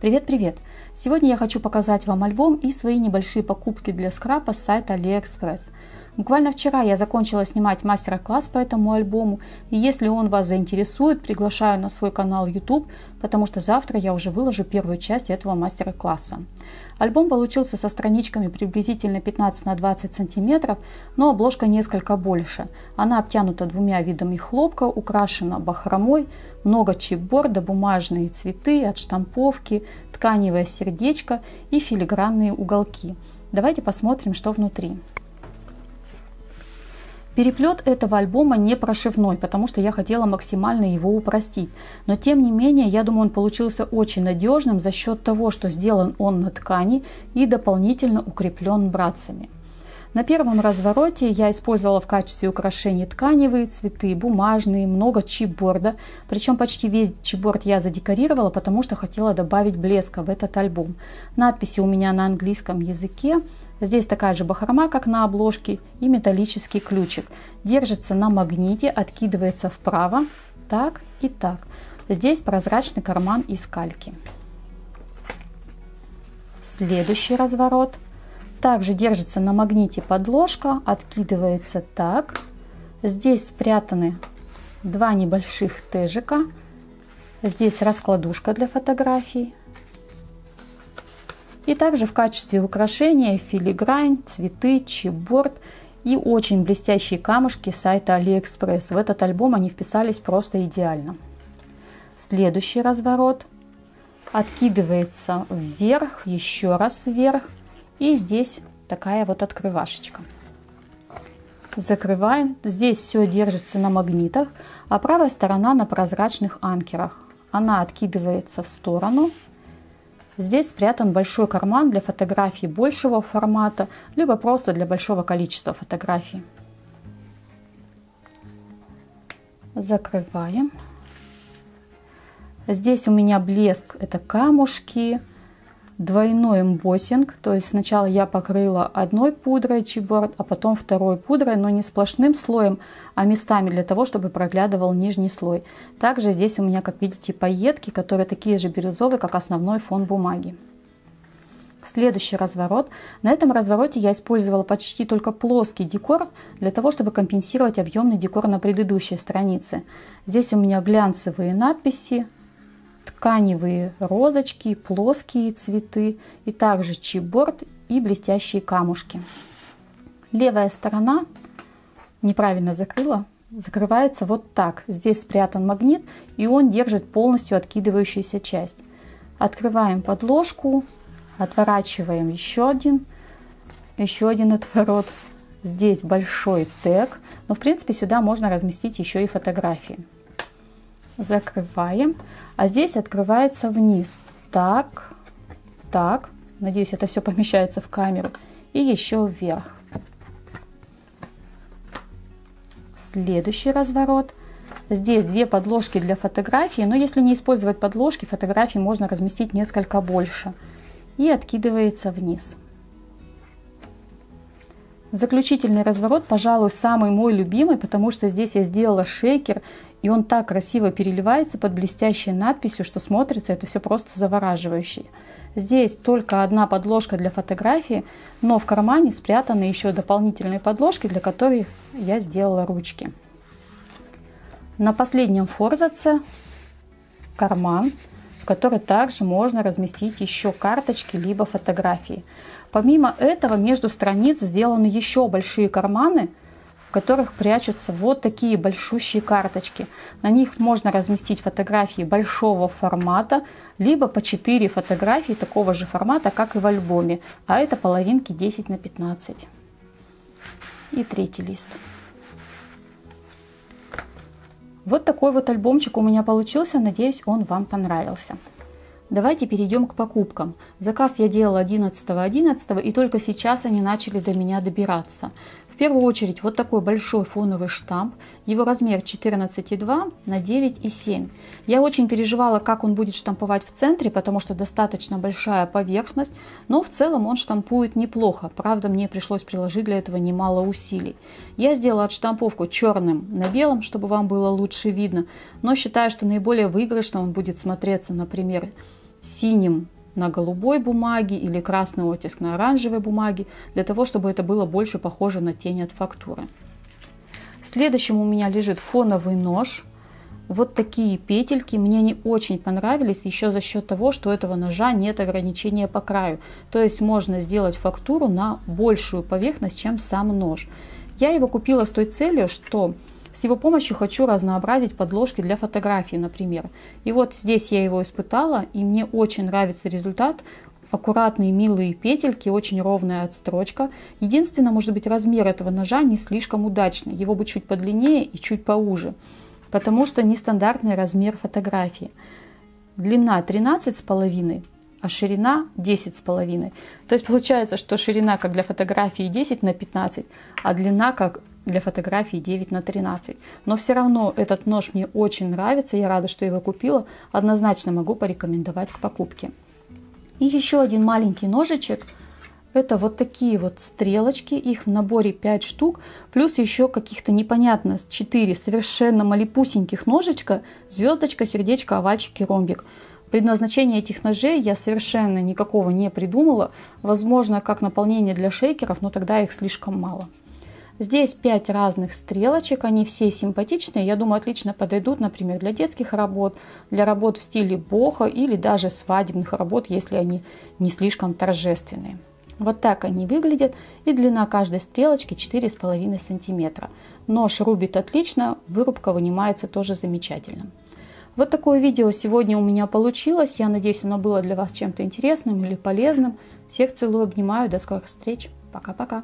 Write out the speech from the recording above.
Привет-привет! Сегодня я хочу показать вам альбом и свои небольшие покупки для скрапа с сайта AliExpress. Буквально вчера я закончила снимать мастер-класс по этому альбому, и если он вас заинтересует, приглашаю на свой канал YouTube, потому что завтра я уже выложу первую часть этого мастер-класса. Альбом получился со страничками приблизительно 15 на 20 сантиметров, но обложка несколько больше. Она обтянута двумя видами хлопка, украшена бахромой, много чипборда, бумажные цветы, отштамповки, тканевое сердечко и филигранные уголки. Давайте посмотрим, что внутри. Переплет этого альбома не прошивной, потому что я хотела максимально его упростить. Но тем не менее, я думаю, он получился очень надежным за счет того, что сделан он на ткани и дополнительно укреплен братцами. На первом развороте я использовала в качестве украшений тканевые цветы, бумажные, много чипборда. Причем почти весь чипборд я задекорировала, потому что хотела добавить блеска в этот альбом. Надписи у меня на английском языке. Здесь такая же бахрома, как на обложке, и металлический ключик. Держится на магните, откидывается вправо, так и так. Здесь прозрачный карман из кальки. Следующий разворот. Также держится на магните подложка, откидывается так. Здесь спрятаны два небольших тежика. Здесь раскладушка для фотографий. И также в качестве украшения филигрань, цветы, чипборд и очень блестящие камушки сайта AliExpress. В этот альбом они вписались просто идеально. Следующий разворот откидывается вверх, еще раз вверх. И здесь такая вот открывашечка. Закрываем. Здесь все держится на магнитах, а правая сторона на прозрачных анкерах. Она откидывается в сторону Здесь спрятан большой карман для фотографий большего формата, либо просто для большого количества фотографий. Закрываем. Здесь у меня блеск, это камушки, двойной эмбоссинг, то есть сначала я покрыла одной пудрой чипборд, а потом второй пудрой, но не сплошным слоем, а местами для того, чтобы проглядывал нижний слой. Также здесь у меня, как видите, пайетки, которые такие же бирюзовые, как основной фон бумаги. Следующий разворот. На этом развороте я использовала почти только плоский декор для того, чтобы компенсировать объемный декор на предыдущей странице. Здесь у меня глянцевые надписи, тканевые розочки, плоские цветы и также чипборд и блестящие камушки. Левая сторона неправильно закрыла, закрывается вот так. Здесь спрятан магнит и он держит полностью откидывающуюся часть. Открываем подложку, отворачиваем еще один, еще один отворот. Здесь большой тег, но в принципе сюда можно разместить еще и фотографии закрываем, а здесь открывается вниз. Так, так, надеюсь, это все помещается в камеру. И еще вверх. Следующий разворот. Здесь две подложки для фотографии, но если не использовать подложки, фотографии можно разместить несколько больше. И откидывается вниз. Заключительный разворот, пожалуй, самый мой любимый, потому что здесь я сделала шейкер, и он так красиво переливается под блестящей надписью, что смотрится это все просто завораживающе. Здесь только одна подложка для фотографии, но в кармане спрятаны еще дополнительные подложки, для которых я сделала ручки. На последнем форзаце карман, в который также можно разместить еще карточки либо фотографии. Помимо этого, между страниц сделаны еще большие карманы, в которых прячутся вот такие большущие карточки. На них можно разместить фотографии большого формата, либо по 4 фотографии такого же формата, как и в альбоме. А это половинки 10 на 15. И третий лист. Вот такой вот альбомчик у меня получился. Надеюсь, он вам понравился. Давайте перейдем к покупкам. Заказ я делала 11.11 .11, и только сейчас они начали до меня добираться. Первую очередь вот такой большой фоновый штамп. Его размер 14,2 на 9,7. Я очень переживала, как он будет штамповать в центре, потому что достаточно большая поверхность, но в целом он штампует неплохо. Правда, мне пришлось приложить для этого немало усилий. Я сделала отштамповку черным на белом, чтобы вам было лучше видно, но считаю, что наиболее выигрышно он будет смотреться, например, синим на голубой бумаге или красный оттиск на оранжевой бумаге, для того, чтобы это было больше похоже на тень от фактуры. Следующим у меня лежит фоновый нож. Вот такие петельки мне не очень понравились еще за счет того, что у этого ножа нет ограничения по краю. То есть можно сделать фактуру на большую поверхность, чем сам нож. Я его купила с той целью, что с его помощью хочу разнообразить подложки для фотографий, например. И вот здесь я его испытала, и мне очень нравится результат. Аккуратные милые петельки, очень ровная отстрочка. Единственное, может быть, размер этого ножа не слишком удачный. Его бы чуть подлиннее и чуть поуже, потому что нестандартный размер фотографии. Длина 13,5 а ширина 10,5. То есть получается, что ширина как для фотографии 10 на 15, а длина как для фотографии 9 на 13. Но все равно этот нож мне очень нравится, я рада, что его купила, однозначно могу порекомендовать к покупке. И еще один маленький ножичек, это вот такие вот стрелочки, их в наборе 5 штук, плюс еще каких-то непонятно 4 совершенно малипусеньких ножичка, звездочка, сердечко, овальчик и ромбик. Предназначение этих ножей я совершенно никакого не придумала. Возможно, как наполнение для шейкеров, но тогда их слишком мало. Здесь 5 разных стрелочек, они все симпатичные, я думаю, отлично подойдут, например, для детских работ, для работ в стиле бохо или даже свадебных работ, если они не слишком торжественные. Вот так они выглядят, и длина каждой стрелочки 4,5 сантиметра. Нож рубит отлично, вырубка вынимается тоже замечательно. Вот такое видео сегодня у меня получилось. Я надеюсь, оно было для вас чем-то интересным или полезным. Всех целую, обнимаю. До скорых встреч. Пока-пока.